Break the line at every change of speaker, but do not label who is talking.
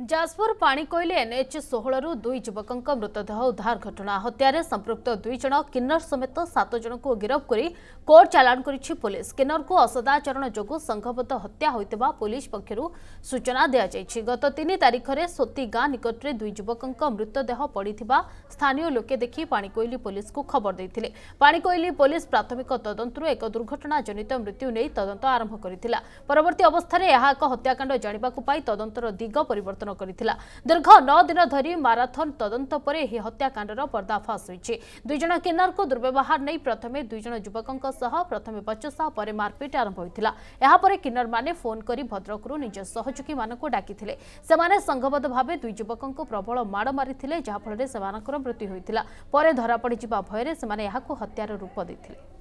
Jajpur Panikoili NH ଷୋହଳରୁ ଦୁଇ ଯୁବକଙ୍କ ମୃତଦେହ ଉଦ୍ଧାର ଘଟଣା। ହତ୍ୟାରେ ସମ୍ପୃକ୍ତ ଦୁଇ ଜଣ କିନ୍ନର ସମେତ ସାତ ଜଣଙ୍କୁ ଗିରଫ କରି କୋର୍ଟ ଚାଲାଣ କରିଛି ପୁଲିସ୍। କିନ୍ନରକୁ ଅସଦାଚରଣ ଯୋଗୁଁ ସଂଘବଦ୍ଧ ହତ୍ୟା ହୋଇଥିବା ପୁଲିସ୍ ପକ୍ଷରୁ ସୂଚନା ଦିଆଯାଇଛି। ଗତ ତିନି ତାରିଖରେ ସୋତି ଗାଁ ନିକଟରେ ଦୁଇ ଯୁବକଙ୍କ ମୃତଦେହ ପଡ଼ିଥିବା ସ୍ଥାନୀୟ ଲୋକେ ଦେଖି ପାଣିକୋଇଲି ପୁଲିସକୁ ଖବର ଦେଇଥିଲେ। ପାଣିକୋଇଲି ପୁଲିସ୍ ପ୍ରାଥମିକ ତଦନ୍ତରୁ ଏକ ଦୁର୍ଘଟଣା ଜନିତ ମୃତ୍ୟୁ ନେଇ ତଦନ୍ତ ଆରମ୍ଭ କରିଥିଲା। ପରବର୍ତ୍ତୀ ଅବସ୍ଥାରେ ଏହା ଏକ ହତ୍ୟାକାଣ୍ଡ ଜାଣିବାକୁ ପାଇ ତଦନ୍ତର ଦିଗ ପରିବର୍ତ୍ତନ କରିଥିଲା। ଦୀର୍ଘ ନଅ ଦିନ ଧରି ମାରାଥନ ତଦନ୍ତ ପରେ ଏହି ହତ୍ୟାକାଣ୍ଡର ପର୍ଦ୍ଦାଫାଶ ହୋଇଛି। ଦୁଇ ଜଣ କିନ୍ନରଙ୍କୁ ଦୁର୍ବ୍ୟବହାର ନେଇ ପ୍ରଥମେ ଦୁଇ ଜଣ ଯୁବକଙ୍କ ସହ ପ୍ରଥମେ ବଚସା ପରେ ମାରପିଟ ଆରମ୍ଭ ହୋଇଥିଲା। ଏହାପରେ କିନ୍ନରମାନେ ଫୋନ୍ କରି ଭଦ୍ରକରୁ ନିଜ ସହଯୋଗୀମାନଙ୍କୁ ଡାକିଥିଲେ। ସେମାନେ ସଂଘବଦ୍ଧ ଭାବେ ଦୁଇ ଯୁବକଙ୍କୁ ପ୍ରବଳ ମାଡ଼ ମାରିଥିଲେ ଯାହାଫଳରେ ସେମାନଙ୍କର ମୃତ୍ୟୁ ହୋଇଥିଲା। ପରେ ଧରାପଡ଼ିଯିବା ଭୟରେ ସେମାନେ ଏହାକୁ ହତ୍ୟାର ରୂପ ଦେଇଥିଲେ।